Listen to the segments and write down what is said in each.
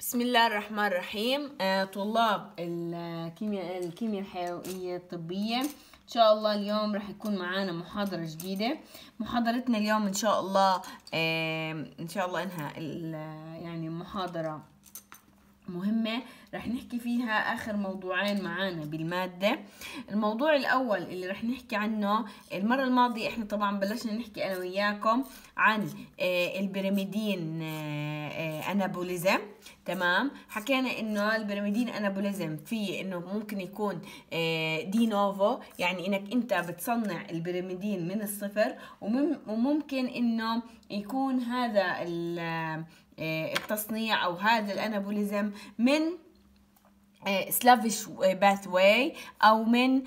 بسم الله الرحمن الرحيم. آه، طلاب الكيمياء الكيمياء الحيوية الطبية. إن شاء الله اليوم راح يكون معانا محاضرة جديدة. محاضرتنا اليوم إن شاء الله آه، إن شاء الله إنها ال- يعني محاضرة مهمة. رح نحكي فيها آخر موضوعين معانا بالمادة. الموضوع الأول اللي رح نحكي عنه المرة الماضية إحنا طبعا بلشنا نحكي أنا وياكم عن آه، البيراميدين آه، آه، أنابوليزم. تمام؟ حكينا إنه البيراميدين أنابوليزم في إنه ممكن يكون دي نوفو يعني إنك أنت بتصنع البيراميدين من الصفر ومم- وممكن إنه يكون هذا ال- التصنيع أو هذا الأنابوليزم من سلافيش باث واي أو من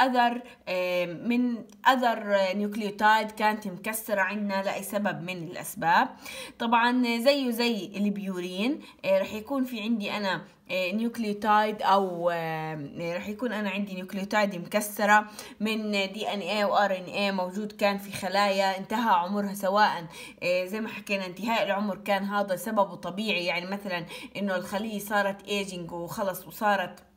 other من other nucleotide كانت مكسرة عندنا لأي سبب من الأسباب. طبعا زيه زي البيورين آه، رح يكون في عندي أنا nucleotide أو آه، رح يكون أنا عندي nucleotide مكسرة من DNA و RNA موجود كان في خلايا انتهى عمرها سواء آه، زي ما حكينا انتهاء العمر كان هذا سببه طبيعي يعني مثلا إنه الخلية صارت ايجنج وخلص وصارت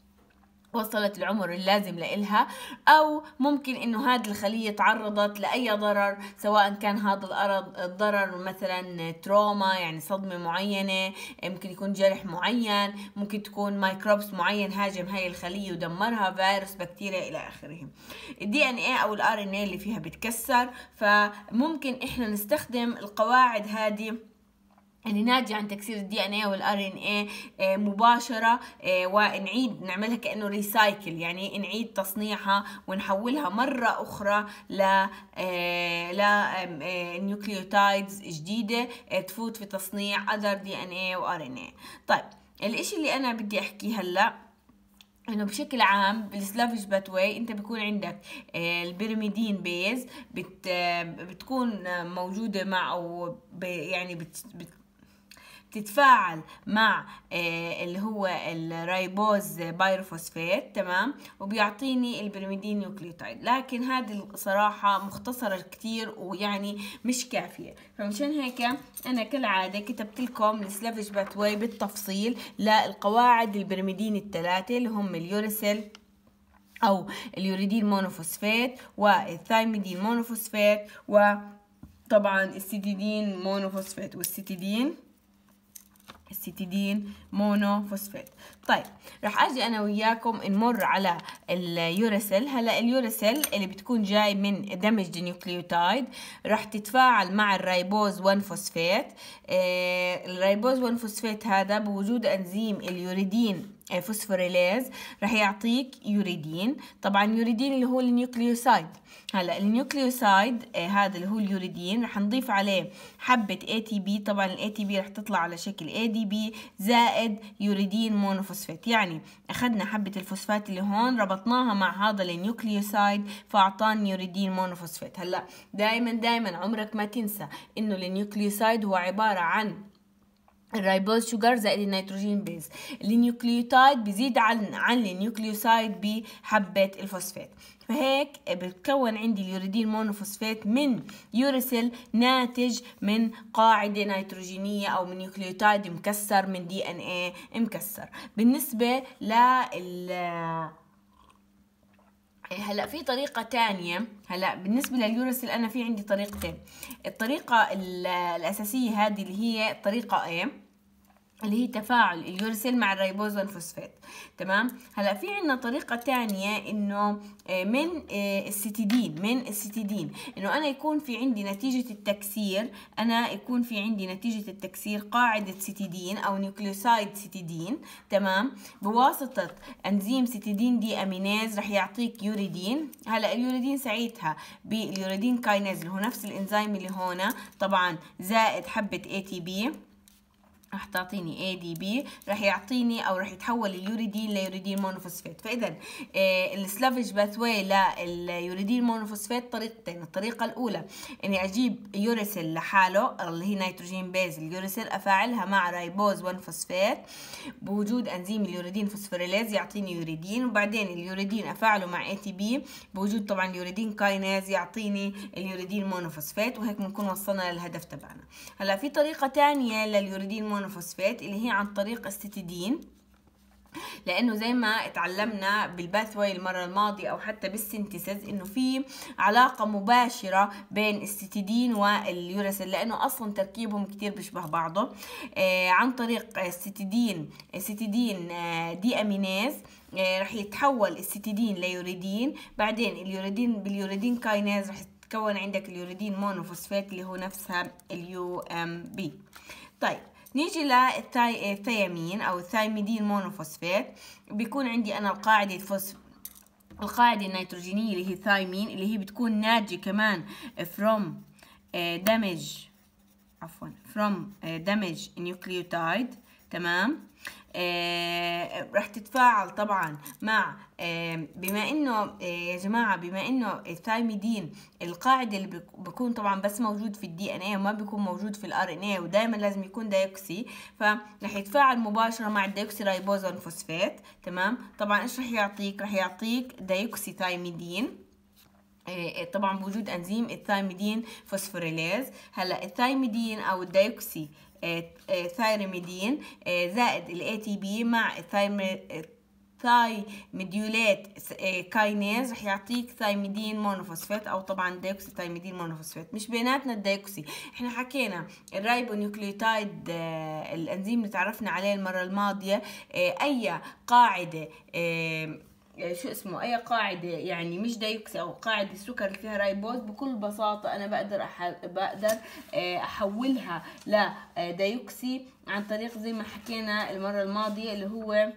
وصلت العمر اللازم لإلها أو ممكن إنه هذه الخلية تعرضت لأي ضرر سواء كان هذا الأرض الضرر مثلا trauma يعني صدمة معينة ممكن يكون جرح معين ممكن تكون microbes معين هاجم هاي الخلية ودمرها فيروس بكتيريا إلى آخره. ال DNA أو ال RNA اللي فيها بتكسر فممكن إحنا نستخدم القواعد هذه اللي ناتجة عن تكسير ال DNA وال RNA مباشرة آه، ونعيد نعملها كأنه recycle يعني نعيد تصنيعها ونحولها مرة أخرى ل آه، ل آه، nucleotides جديدة آه، تفوت في تصنيع other DNA و RNA طيب الإشي اللي أنا بدي احكيه هلأ إنه بشكل عام بال salvage pathway أنت بيكون عندك آه، ال pyrimidine base بت آه، بتكون آه، موجودة مع أو يعني بت بت تتفاعل مع آه، اللي هو ال ribose pyrophosphate تمام؟ وبيعطيني ال pyrimidine nucleotide. لكن هذه الصراحة مختصرة كتير ويعني مش كافية. فمشان هيك أنا كالعادة كتبت لكم ال salvage pathway بالتفصيل للقواعد ال pyrimidine الثلاثة اللي هم اليوريسيل أو اليوريدين مونوفوسفات والثايميدين مونوفوسفات وطبعا السيتيدين مونوفوسفات والسيتيدين. ال cytidine monophosphate طيب راح أجي أنا وياكم نمر على اليوريسيل هلأ اليوريسيل اللي بتكون جاي من damage nucleotide راح تتفاعل مع ال ribose 1 فوسفات آه ال ribose 1 فوسفات هذا بوجود أنزيم ال uridine phosphorylase راح يعطيك يوريدين. طبعا يوريدين اللي هو ال nucleoside. هلأ ال nucleoside آه هذا اللي هو اليوريدين. رح نضيف عليه حبة ATP طبعا ال ATP رح تطلع على شكل ADP زائد uridine monophosphate. يعني أخذنا حبة الفوسفات اللي هون ربطناها مع هذا ال nucleoside فأعطاني uridine monophosphate. هلأ دائما دائما عمرك ما تنسى إنه النيوكليوسايد هو عبارة عن الرايبوز شوجر زائد النيتروجين بيز النيوكليوتايد بيزيد عن عن ال nucleoside بحبة الفوسفات. فهيك بتكون عندي ال uridine monophosphate من يوريسيل ناتج من قاعدة نيتروجينية أو من nucleotide مكسر من DNA مكسر. بالنسبة لل هلا في طريقة تانية. هلا بالنسبة لليوريسيل أنا في عندي طريقتين. الطريقة ال- الأساسية هذه اللي هي طريقة A. اللي هي تفاعل اليوريسيل مع ال ribose وال phosphate تمام؟ هلأ في عندنا طريقة تانية إنه آه، من آه، ال cytidine من ال cytidine إنه أنا يكون في عندي نتيجة التكسير أنا يكون في عندي نتيجة التكسير قاعدة cytidine أو nucleoside cytidine تمام؟ بواسطة أنزيم cytidine deaminase رح يعطيك يوريدين. هلأ اليوريدين ساعتها بال uridine kinase اللي هو نفس الإنزيم اللي هون طبعا زائد حبة ATP راح تعطيني ADP راح يعطيني أو راح يتحول ال uridine ل uridine monophosphate فاذا آه ال salvage pathway لل uridine monophosphate طريقتين. الطريقة الأولى إني أجيب يوريسيل لحاله اللي هي nitrogen base. ال uracil أفاعلها مع ribose 1 فوسفات بوجود أنزيم ال uridine phosphorylase يعطيني يوريدين. وبعدين اليوريدين أفاعله مع ATP بوجود طبعا ال uridine kinase يعطيني ال uridine monophosphate وهيك بنكون وصلنا للهدف تبعنا. هلأ في طريقة تانية لل uridine monophosphate monophosphate اللي هي عن طريق ال cytidine لأنه زي ما اتعلمنا بال pathway المرة الماضية أو حتى بال synthesis إنه في علاقة مباشرة بين ال cytidine وال uracil لأنه أصلا تركيبهم كتير بيشبه بعضه. آه عن طريق ال cytidine ال cytidine آه deaminase آه رح يتحول الستيدين ليوريدين. بعدين اليوريدين باليوريدين كايناز رح تكون عندك ال uridine monophosphate اللي هو نفسها ال UMP. طيب نيجي للثيامين أو ال thymidine monophosphate بيكون عندي أنا القاعدة الفوسف القاعدة النيتروجينية اللي هي ثايمين اللي هي بتكون ناتجة كمان from damage. عفوا from damage nucleotide. تمام؟ آه رح تتفاعل طبعا مع آه بما إنه آه يا جماعة بما إنه ال thymidine القاعدة اللي بيكون طبعا بس موجود في ال DNA وما بيكون موجود في ال RNA ودائما لازم يكون deoxy فرح يتفاعل مباشرة مع ال deoxyribose one phosphate تمام؟ طبعا إيش رح يعطيك؟ رح يعطيك deoxythymidine طبعا بوجود أنزيم ال thymidine phosphorylase. هلأ ال thymidine أو ال deoxythymidine زائد ال ATP مع thymidylate kinase رح يعطيك thymidine monophosphate أو طبعا deoxythymidine monophosphate. مش بيناتنا ال deoxy إحنا حكينا ال ribonucleotide الأنزيم اللي تعرفنا عليه المرة الماضية أي قاعدة شو اسمه أي قاعدة يعني مش deoxy أو قاعدة السكر اللي فيها ribose بكل بساطة أنا بقدر أح... بقدر أحولها ل deoxy عن طريق زي ما حكينا المرة الماضية اللي هو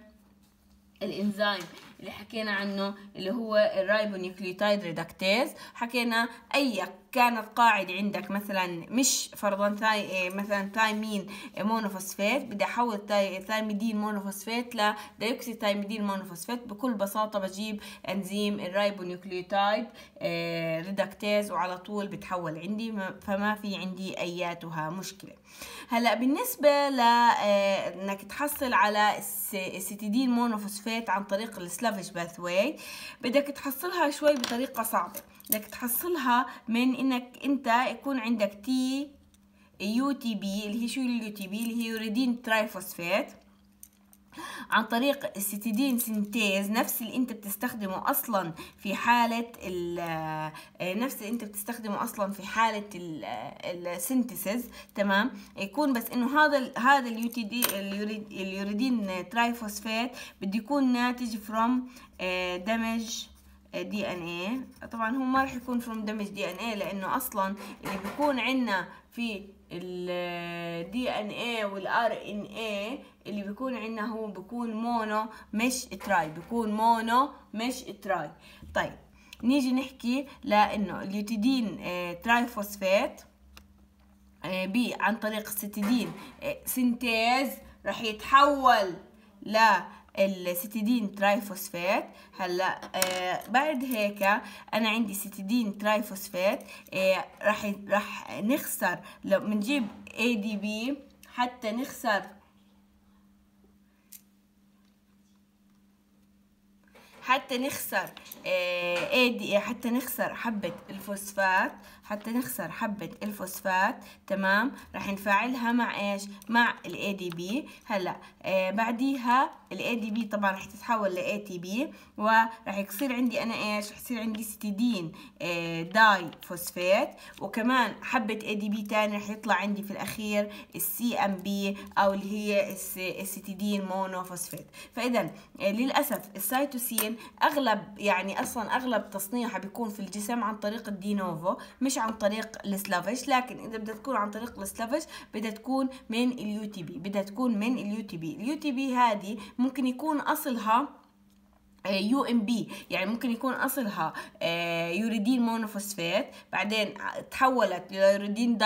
الإنزيم. اللي حكينا عنه اللي هو ال ribonucleotide reductase. حكينا أي كانت قاعدة عندك مثلا مش فرضا thy مثلا thymine monophosphate بدي أحول thymidine monophosphate ل deoxythymidine monophosphate بكل بساطة بجيب إنزيم ال ribonucleotide reductase وعلى طول بتحول عندي فما في عندي أياتها مشكلة. هلأ بالنسبة لانك تحصل على ال cytidine monophosphate عن طريق ال salvage pathway بدك تحصلها شوي بطريقة صعبة. بدك تحصلها من إنك أنت يكون عندك T UTP اللي هي شو ال UTP اللي هي uridine triphosphate عن طريق ال cytidine synthase نفس اللي انت بتستخدمه أصلا في حالة نفس اللي انت بتستخدمه أصلا في حالة ال synthesis تمام؟ يكون بس إنه هذا هذا ال UTP ال uridine triphosphate بده يكون ناتج from damaged DNA طبعا هو ما راح يكون from damaged DNA لأنه أصلا اللي بيكون عندنا في ال DNA وال RNA اللي بيكون عندنا هو بيكون mono مش tri بيكون mono مش tri طيب نيجي نحكي لإنه ال uridine triphosphate بي عن طريق ال cytidine synthase راح يتحول ل ال cytidine triphosphate. هلا آه بعد هيك أنا عندي cytidine triphosphate. آه راح نخسر لو بنجيب ADP حتى نخسر حتى نخسر AD حتى نخسر حبة الفوسفات. حتى نخسر حبة الفوسفات تمام؟ راح نفعلها مع إيش؟ مع دي بي هلأ آه بعديها دي بي طبعا راح تتحول تي بي وراح يصير عندي أنا إيش؟ راح يصير عندي ستيدين آه داي فوسفات وكمان حبة بي تاني راح يطلع عندي في الأخير السي ام بي أو اللي هي الستيدين مونوفوسفات فاذا آه للأسف السيتوسين أغلب يعني أصلا أغلب تصنيعها بيكون في الجسم عن طريق ال de novo مش عن طريق ال salvage لكن إذا بدها تكون عن طريق ال salvage بدها تكون من ال UTP بدها تكون من ال UTP ال UTP هذه ممكن يكون أصلها UMP يعني ممكن يكون أصلها uridine monophosphate بعدين تحولت ل uridine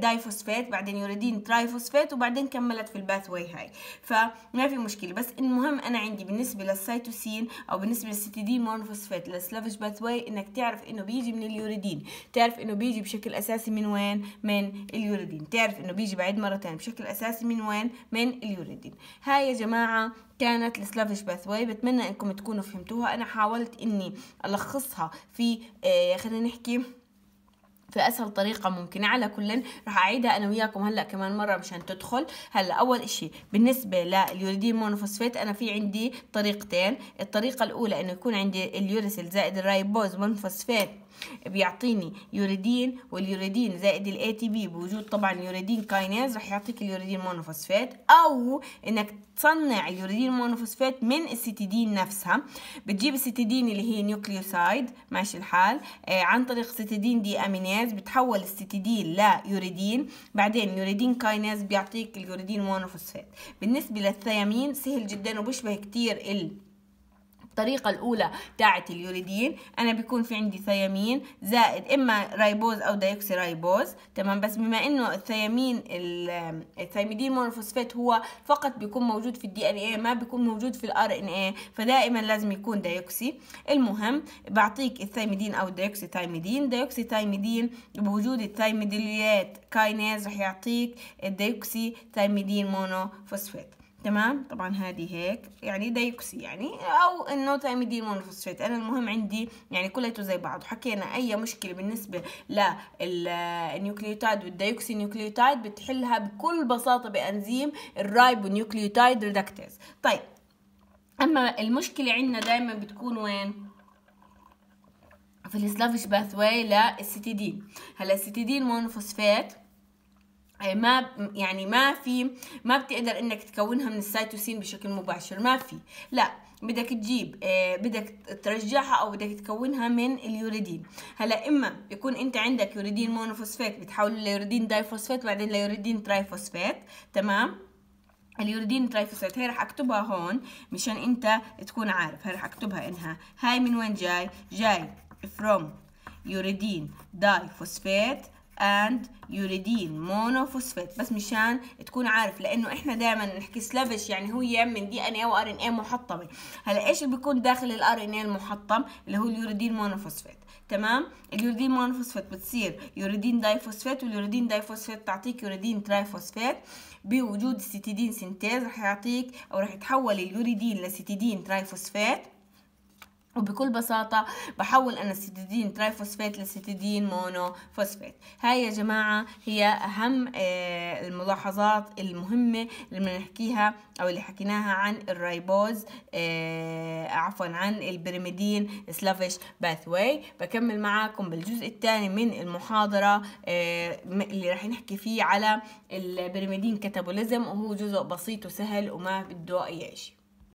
diphosphate بعدين uridine triphosphate وبعدين كملت في ال pathway هاي فما في مشكلة. بس المهم أنا عندي بالنسبة للسيتوسين أو بالنسبة لل cytidine monophosphate لل salvage pathway إنك تعرف إنه بيجي من اليوريدين. تعرف إنه بيجي بشكل أساسي من وين؟ من اليوريدين. تعرف إنه بيجي بعد ثانية بشكل أساسي من وين؟ من اليوريدين. هاي يا جماعة كانت ال salvage pathway بتمنى إنكم تكونوا فهمتوها. أنا حاولت إني ألخصها في آه خلينا نحكي في أسهل طريقة ممكنة. على كل راح أعيدها أنا وياكم هلأ كمان مرة مشان تدخل. هلأ أول إشي بالنسبة لل uridine monophosphate أنا في عندي طريقتين. الطريقة الأولى إنه يكون عندي اليوريسل زائد ال ribose monophosphate بيعطيني uridine وال uridine زائد ال ATP بوجود طبعا uridine kinase رح يعطيك ال uridine monophosphate أو إنك تصنع ال uridine monophosphate من ال cytidine نفسها. بتجيب ال cytidine اللي هي nucleoside ماشي الحال آه عن طريق cytidine deaminase بتحول ال cytidine ل uridine. بعدين uridine kinase بيعطيك ال uridine monophosphate. بالنسبة للثيامين سهل جدا وبيشبه كتير ال الطريقة الأولى تاعت اليوريدين أنا بيكون في عندي ثيامين زائد إما ribose أو deoxyribose تمام؟ بس بما إنه ال thymine ال thymidine monophosphate هو فقط بيكون موجود في ال DNA ما بيكون موجود في ال RNA فدائما لازم يكون deoxy. المهم بعطيك ال thymidine أو deoxythymidine deoxythymidine بوجود ال thymidylate kinase رح يعطيك ال deoxythymidine monophosphate تمام؟ طبعا هذه هيك يعني deoxy يعني أو إنه thymidine monophosphate أنا المهم عندي يعني كليته زي بعض. وحكينا أي مشكلة بالنسبة لل nucleotide وال deoxynucleotide بتحلها بكل بساطة بأنزيم ال ribonucleotide reductase. طيب أما المشكلة عندنا دائما بتكون وين؟ في ال salvage pathway لل cytidine هلا ال cytidine monophosphate ما يعني ما في ما بتقدر إنك تكونها من السيتوسين بشكل مباشر ما في. لا بدك تجيب آه بدك ترجعها أو بدك تكونها من اليوريدين. هلأ إما يكون أنت عندك uridine monophosphate بتحوله ل uridine diphosphate بعدين ل uridine triphosphate تمام؟ ال uridine triphosphate هي راح أكتبها هون مشان أنت تكون عارف. هي راح أكتبها إنها. هاي من وين جاي؟ جاي from uridine diphosphate and uridine monophosphate بس مشان تكون عارف لأنه إحنا دائما نحكي salvage يعني هو من DNA و RNA محطمة. هلأ إيش اللي بيكون داخل ال RNA المحطم؟ اللي هو ال uridine monophosphate تمام؟ ال uridine monophosphate بتصير uridine diphosphate وال uridine diphosphate تعطيك uridine triphosphate بوجود ال cytidine synthase. رح يعطيك أو رح يتحول ال uridine ل cytidine triphosphate وبكل بساطة بحول أنا ال cytidine triphosphate ل cytidine monophosphate. هاي يا جماعة هي أهم آه، الملاحظات المهمة اللي بنحكيها أو اللي حكيناها عن ال ribose آه، عفوا عن ال pyrimidine salvage pathway. بكمل معاكم بالجزء الثاني من المحاضرة آه، اللي راح نحكي فيه على ال pyrimidine catabolism وهو جزء بسيط وسهل وما بده أي شيء